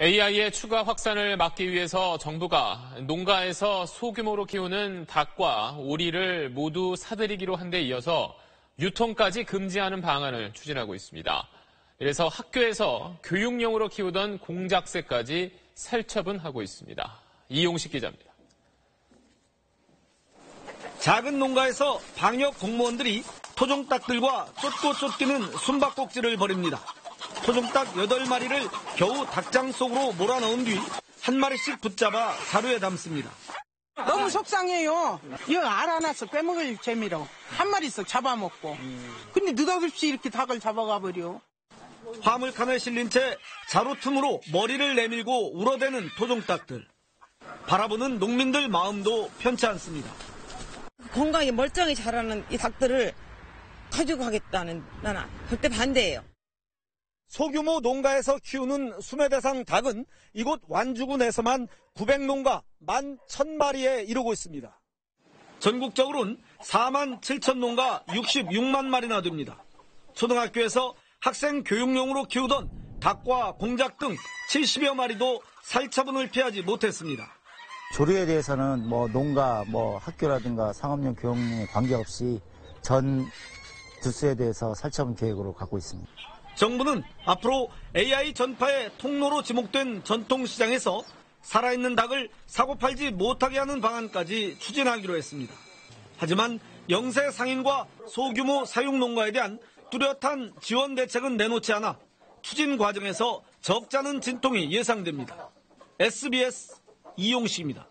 AI의 추가 확산을 막기 위해서 정부가 농가에서 소규모로 키우는 닭과 오리를 모두 사들이기로 한 데 이어서 유통까지 금지하는 방안을 추진하고 있습니다. 이래서 학교에서 교육용으로 키우던 공작새까지 살처분하고 있습니다. 이용식 기자입니다. 작은 농가에서 방역 공무원들이 토종닭들과 쫓고 쫓기는 숨바꼭질을 벌입니다. 토종닭 8마리를 겨우 닭장 속으로 몰아넣은 뒤 한 마리씩 붙잡아 자루에 담습니다. 너무 속상해요. 이거 알아놨어 빼먹을 재미로 한 마리씩 잡아먹고. 근데 느닷없이 이렇게 닭을 잡아가 버려. 화물칸에 실린 채 자루 틈으로 머리를 내밀고 울어대는 토종닭들. 바라보는 농민들 마음도 편치 않습니다. 건강히 멀쩡히 자라는 이 닭들을 가지고 가겠다는 나는 절대 반대예요. 소규모 농가에서 키우는 수매대상 닭은 이곳 완주군에서만 900농가 1만 1000마리에 이르고 있습니다. 전국적으로는 4만 7천 농가 66만 마리나 됩니다. 초등학교에서 학생 교육용으로 키우던 닭과 공작 등 70여 마리도 살처분을 피하지 못했습니다. 조류에 대해서는 뭐 농가, 뭐 학교라든가 상업용 교육용에 관계없이 전 두수에 대해서 살처분 계획으로 갖고 있습니다. 정부는 앞으로 AI 전파의 통로로 지목된 전통시장에서 살아있는 닭을 사고 팔지 못하게 하는 방안까지 추진하기로 했습니다. 하지만 영세 상인과 소규모 사육 농가에 대한 뚜렷한 지원 대책은 내놓지 않아 추진 과정에서 적잖은 진통이 예상됩니다. SBS 이용식입니다.